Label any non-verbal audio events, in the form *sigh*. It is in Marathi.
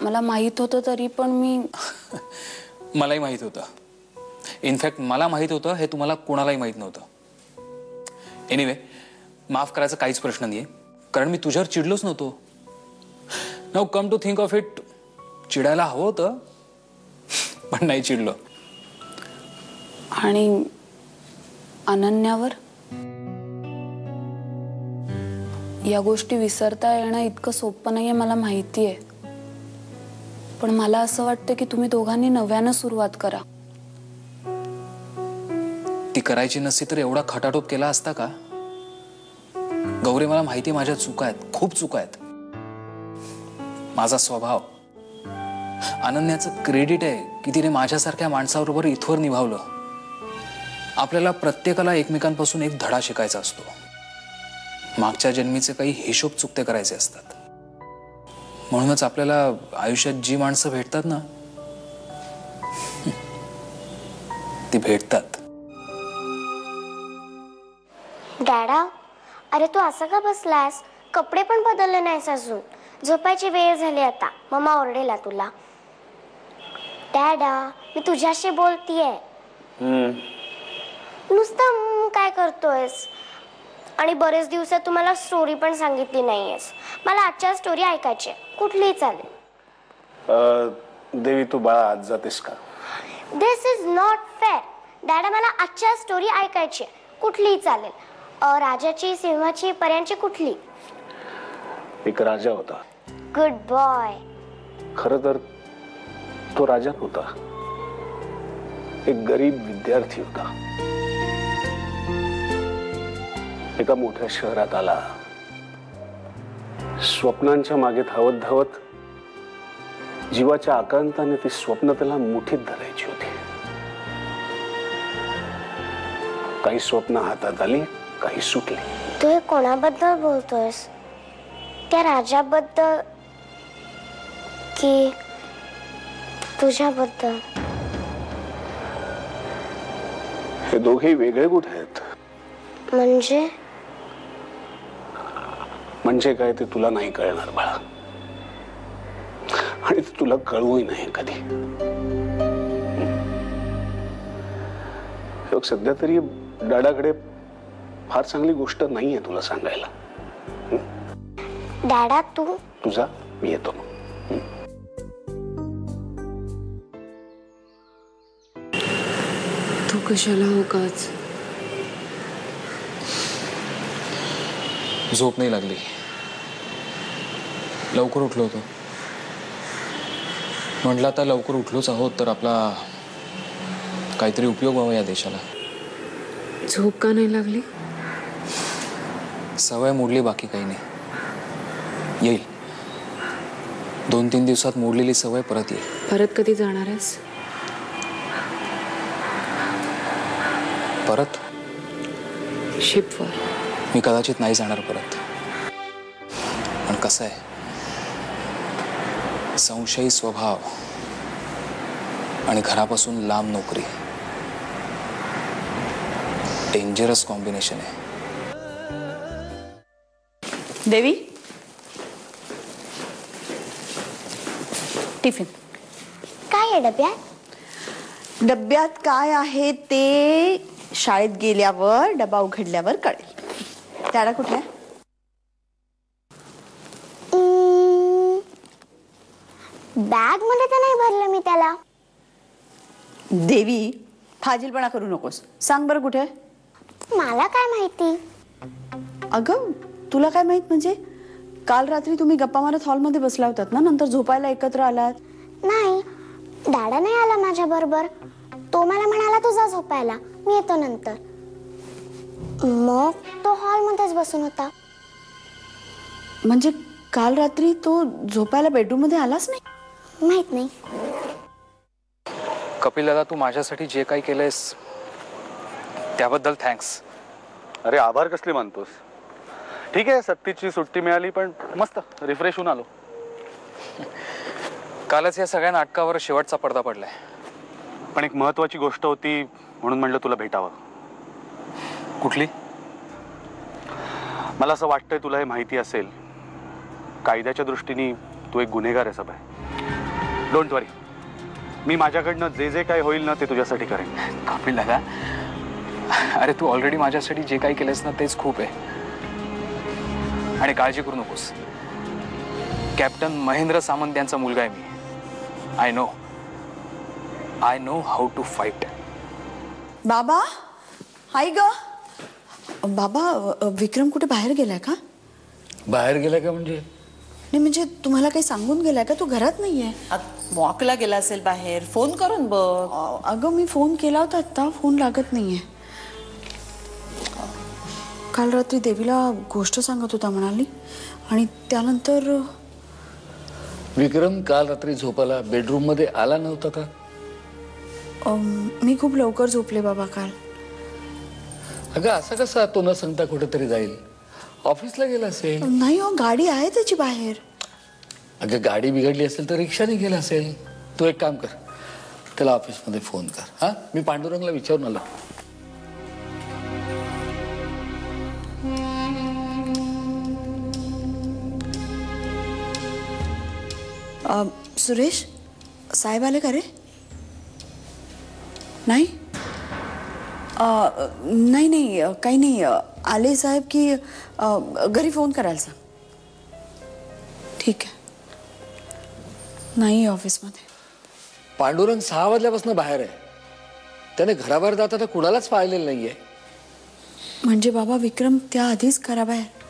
मला माहीत होतं तरी पण मी *laughs* मलाही माहीत होतं. इनफॅक्ट मला माहीत होतं हे तुम्हाला कोणालाही माहीत नव्हतं. एनिवे माफ करायचा काहीच प्रश्न नाहीये. कारण मी तुझ्यावर चिडलोच नव्हतो. Now come to think of it चिडायला हवं होतं पण नाही चिडलो. आणि अनन्यावर? या गोष्टी विसरता येणं इतकं सोपं नाही आहे मला माहिती आहे पण मला असं वाटतं की तुम्ही दोघांनी नव्यानं सुरुवात करा. ती करायची नसती तर एवढा खटाटोप केला असता का? गौरी मला माहिती माझ्या चुका आहेत. खूप चुका आहेत. माझा स्वभाव. अनन्याचं क्रेडिट आहे की तिने माझ्यासारख्या माणसाबरोबर इथवर निभावलं. आपल्याला प्रत्येकाला एकमेकांपासून एक धडा शिकायचा असतो. मागच्या जन्मीचे काही हिशोब चुकते करायचे असतात. म्हणूनच आपल्याला आयुष्यात जी माणसं भेटतात ना ती भेटतात. डॅडा अरे तू असं का बसलास कपडे पण बदलले नाहीस अजून. झोपायची वेळ झाली आता. मम्मा ओरडेला तुला. डॅडा मी तुझ्याशी बोलतीये. नुसतं हम्म काय करतोयस? आणि बरेच दिवसात तुम्हाला स्टोरी पण सांगितली नाहीयेस. मला आजच्या स्टोरी ऐकायची आहे. कुठलीही चालेल. अ, देवी तू बाळा आज जातेस का? दिस इज नॉट फेअर डॅडा मला आजच्या स्टोरी ऐकायची आहे. कुठलीही चालेल. अ, राजाची सिंहाची पर्यांची कुठली? एक राजा होता. गुड बॉय खर तर तो राजा होता एक गरीब विद्यार्थी होता. एका मोठ्या शहरात आला. स्वप्नांच्या मागे धावत धावत जीवाच्या आकांताने ती स्वप्न त्याला मुठीत धरायची होती. काही स्वप्न हातात आली काही सुटली. तू हे कोणाबद्दल बोलतोयस? त्या राजाबद्दल की तुझ्याबद्दल? हे दोघे वेगळे कुठे आहेत? म्हणजे? म्हणजे काय ते तुला नाही कळणार बाळा. आणि ते तुला कळवूही नाही कधी. बघ, सध्या तरी डाडाकडे फार चांगली गोष्ट नाहीये तुला सांगायला. डॅडा तू? तुझा? मी येतो. तू कशाला होकाच झोप नाही लागली. लवकर उठलो होतो. म्हटलं आता लवकर उठलोच आहोत तर आपला काहीतरी उपयोग व्हावा या देशाला. झोप का नाही लागली? सवय मोडली बाकी काही नाही. येईल. दोन तीन दिवसात मोडलेली सवय परत येईल. परत कधी जाणार आहेस? परत? शिपवर मी कदाचित नाही जाणार परत. पण कसं आहे? संशयी स्वभाव आणि घरापासून लांब नोकरी. डेंजरस कॉम्बिनेशन आहे. देवी? टिफिन. काय आहे डब्यात? डब्यात काय आहे ते शाळेत गेल्यावर डबा उघडल्यावर कळेल. त्याला कुठे? आहे? बॅगमध्ये तर नाही भरलं मी त्याला. देवी फाजीलपणा करू नकोस. सांग बरं कुठे? आहे? मला काय माहिती? अगं तुला काय माहीत म्हणजे? काल रात्री तुम्ही गप्पा मारत हॉलमध्ये बसला होतात ना? नंतर झोपायला एकत्र आलात. नाही. डॅडा नाही आला माझ्या बरोबर तो मला म्हणाला तुझा झोपायला. मी येतो नंतर. मग तो हॉलमध्येच बसून होता. म्हणजे काल रात्री तो झोपायला बेडरूममध्ये आलाच नाही? माहीत नाही. कपिल दादा तू माझ्यासाठी जे काही केलंयस त्याबद्दल थँक्स अरे आभार कसले मानतोस? ठीक आहे सक्तीची सुट्टी मिळाली पण मस्त रिफ्रेश होऊन आलो. *laughs* कालच या सगळ्या नाटकावर शेवटचा पडदा पडलाय. पण एक महत्वाची गोष्ट होती म्हणून म्हणलं तुला भेटावं. कुठली? मला असं वाटतंय तुला हे माहिती असेल. कायद्याच्या दृष्टीने तू एक गुन्हेगार आहे सभा. डोंट वरी मी माझ्याकडनं जे जे काही होईल ना ते तुझ्यासाठी करेन. कपिल दादा अरे तू ऑलरेडी माझ्यासाठी जे काही केलंस ना तेच खूप आहे. आणि काळजी करू नकोस. कॅप्टन महेंद्र सामंत यांचा मुलगा आहे मी. I know I know how to fight बाबा हाय ग. बाबा विक्रम कुठे बाहेर गेलाय का? बाहेर गेला का म्हणजे? नाही म्हणजे तुम्हाला काही सांगून गेलाय का? तू घरात नाहीये. वॉकला गेला असेल बाहेर. फोन करून बघ. अगं मी फोन केला होता आता फोन लागत नाहीये. काल रात्री देवीला गोष्ट सांगत होता म्हणाली. आणि त्यानंतर विक्रम काल रात्री झोपायला बेडरूममध्ये आला नव्हता का? मी खूप लवकर झोपले बाबा काल. अगं असा कसा तो न सांगता कुठेतरी जाईल? ऑफिसला गेला असेल? नाही हो गाडी आहे त्याची बाहेर. अगं गाडी बिघडली असेल तर रिक्षाने गेला असेल. तू एक काम कर. त्याला ऑफिसमध्ये फोन कर. हा? मी पांडुरंगला विचारून आलो. अ, सुरेश साहेब आले का रे? नाही? नाही नाही काही नाही. आले साहेब की घरी फोन करायला सांग. ठीक आहे. नाही ऑफिसमध्ये पांडुरंग सहा वाजल्यापासून बाहेर आहे. त्याने घराबाहेर जाताना कुणालाच पाहिलेलं नाहीये. म्हणजे बाबा विक्रम त्या आधीच घराबाहेर.